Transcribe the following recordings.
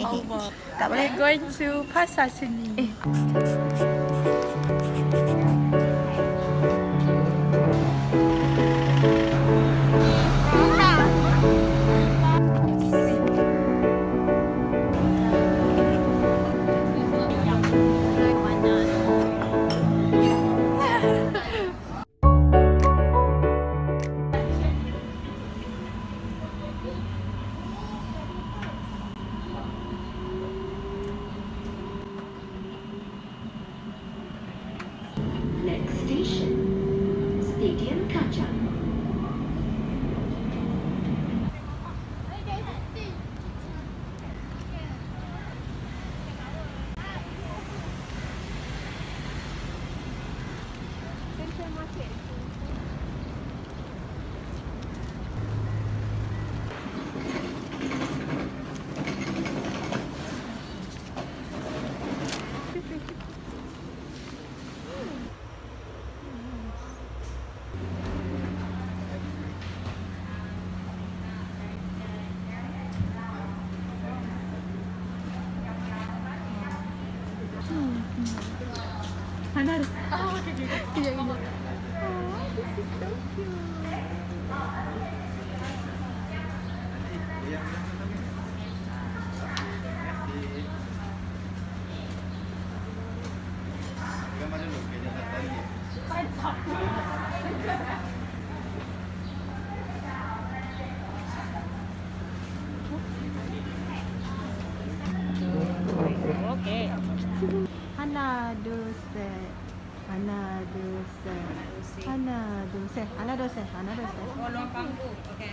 oh, wow. We're going to Pasasini. Hana Hana dosa. Hana dosa. Hana dosa. Hana dosa. Oh, panggung. Okay. Okay,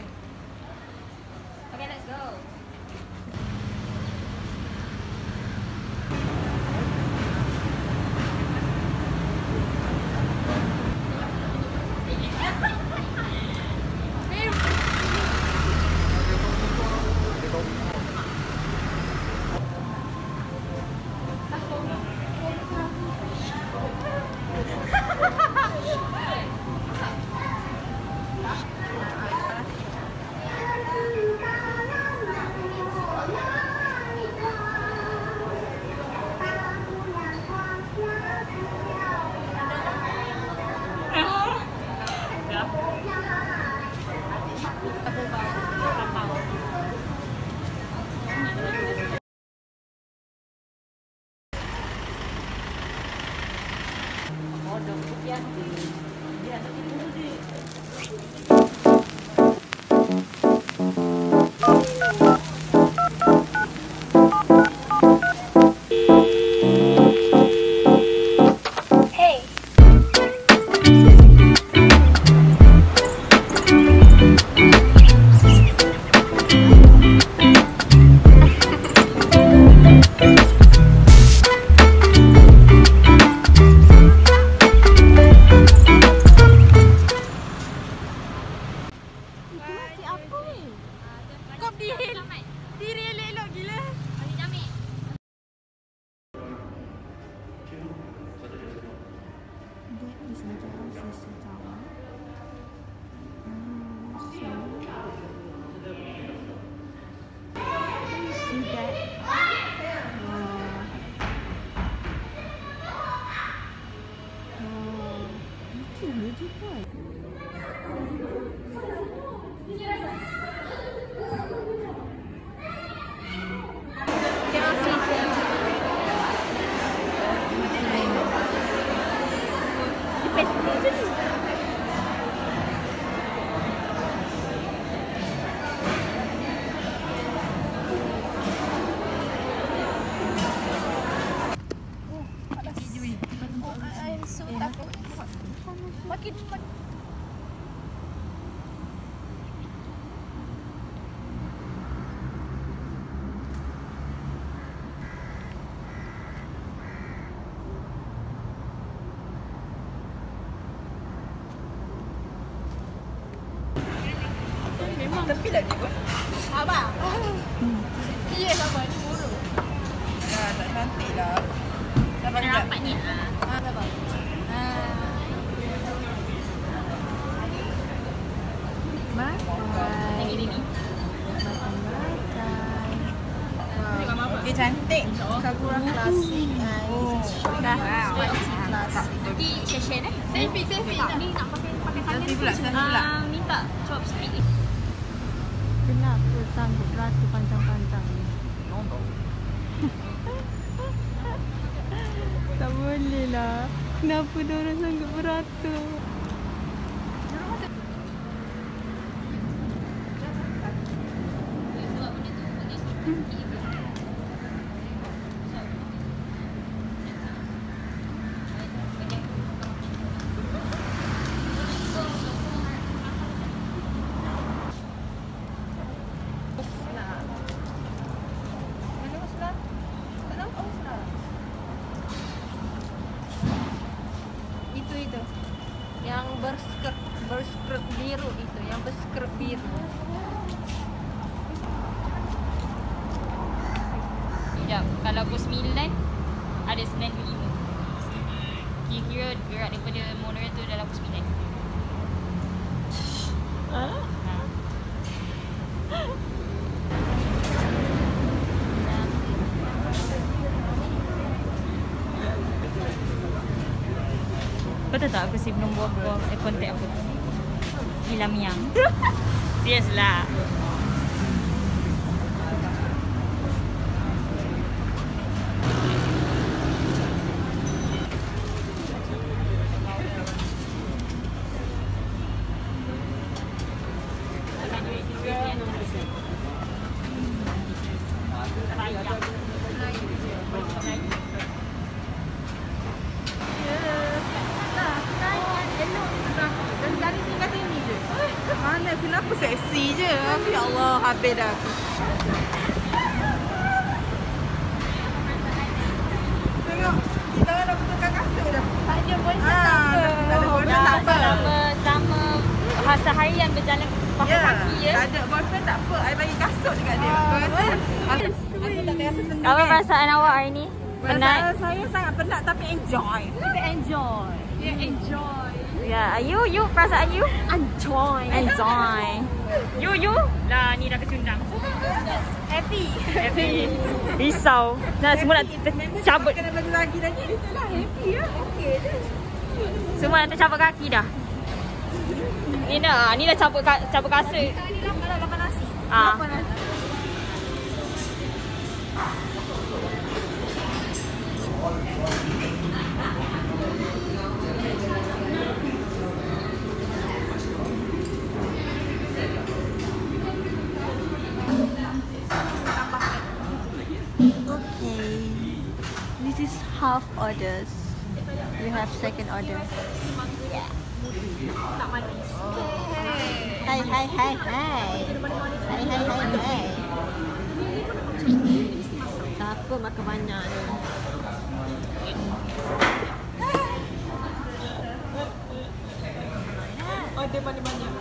20分。Tepi lagi pun. Abang. Iya sama ni buruk. Dah, tak cantik lah. Sabar sekejap. rapat ni. Sabar. Makan. Yang ini ni. Makan makan. Tengok gambar apa? Dia cantik. Kagura klasik. Oh. Dah. Spicy klasik. Nanti share-share eh. Selfie, selfie. Ni nak pakai pakai tangan. Selfie pula, selfie pula. Ah, minta chopstick. Kenapa sanggup ratu panjang-panjang ni? tak boleh lah. Kenapa dia orang sanggup beratur? Itu biru. Sekejap, kalau pukul 9 ada 9.25 Kira-kira gerak daripada monorail tu dalam pukul 9 ha. Kau tahu tak aku save nombor aku eh, kontak aku Hilam yang Así es la Aku. Tengok, kita orang dah betulkan kasut dah. Tak ada pun Ah, tak ada boyfriend tak apa. Selama, selama Masa harian berjalan pakai Ya, kaki ya tak ada boyfriend tak apa. I bagi kasut dekat dia. Kau rasa? Aku, aku tak rasa senang Apa kan? perasaan awak hari ni? Penat? Perasaan saya sangat penat tapi enjoy. Kita enjoy Dia enjoy. Ya, yeah, you, you perasaan you? Enjoy. Enjoy You, you? Lah, ni dah kecundang Happy. Happy Risau Nah, semua nak tercabut Kena bagi lagi lagi. Lah happy ya. Okey je. Semua nak tercabut kaki dah Ni dah, ni dah cabut, cabut kasut Ni lapar dah lapar nasi. Ah. Lapar nasi. Orders. We have second order. Hai hai hai hai. Hai hai hai hai. Siapa makan banyak ni? Order banyak-banyak.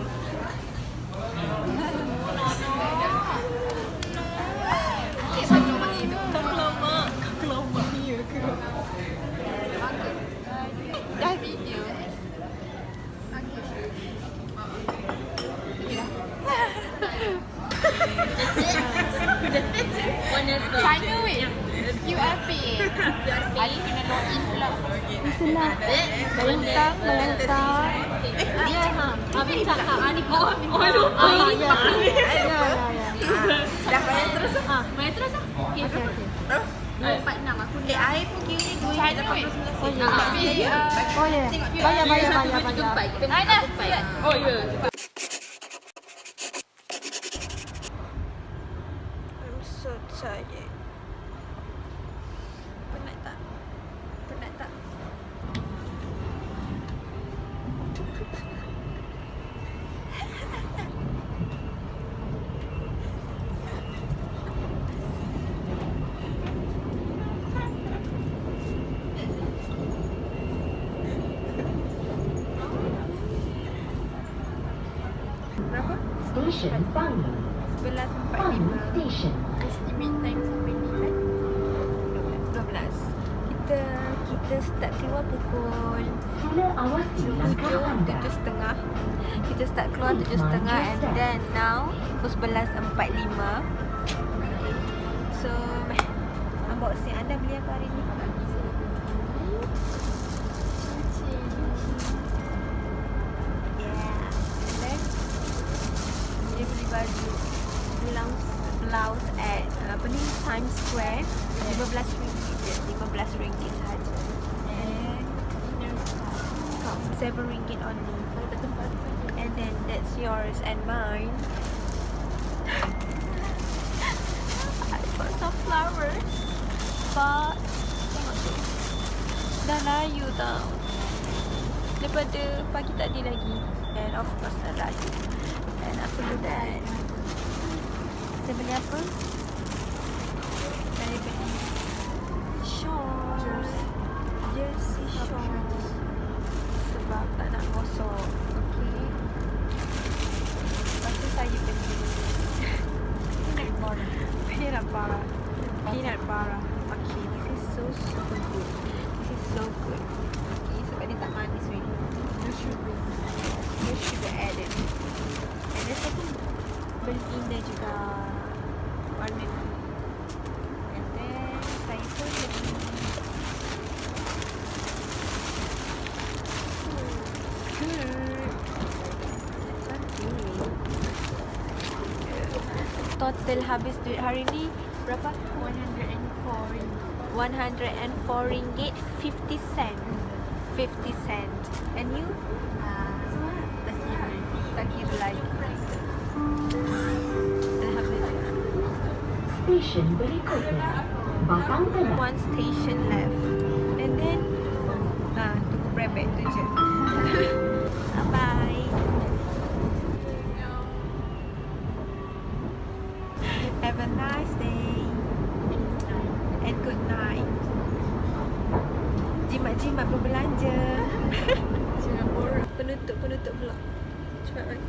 Ni kau. Oh, lupa. Ah, ya. Ya, ya, ya. Dah bayar terus ah. Bayar terus lah. Okey, Okey, okey. Empat enam aku Eh, air pun kiri dua Oh, China weh. ya. Oh, ya. Bayar, bayar, bayar, bayar. Hai dah. Oh, ya. I'm so tired. Penat tak? Penat tak? Berapa? Station Banyu. 11.45. Banyu Station. Estimate time sampai ni kan? 12. Kita kita start keluar pukul Sila awasi langkah tujuh, anda. setengah. Kita start keluar tujuh setengah and then now pukul sebelas empat lima. Okay. So, unboxing. Anda beli apa hari ni? Yours and mine. I got some flowers but dah layu tau. Daripada pagi tadi lagi. And of course dah layu. And apa tu dan saya beli apa? saya beli shawl jersey shawl Total habis duit hari ni berapa? 104 104 ringgit 50 cent 50 cent And you? Tak kira lagi Alhamdulillah Stesen berikutnya. Batang. One station left And then but like